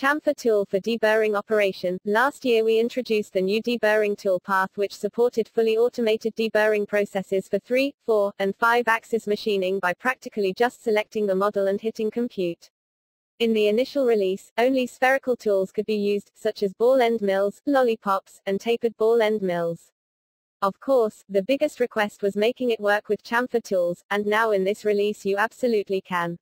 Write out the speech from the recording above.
chamfer tool for deburring operation. Last year we introduced the new deburring tool path, which supported fully automated deburring processes for 3, 4, and 5 axis machining by practically just selecting the model and hitting compute. In the initial release, only spherical tools could be used, such as ball end mills, lollipops, and tapered ball end mills. Of course, the biggest request was making it work with chamfer tools, and now in this release you absolutely can.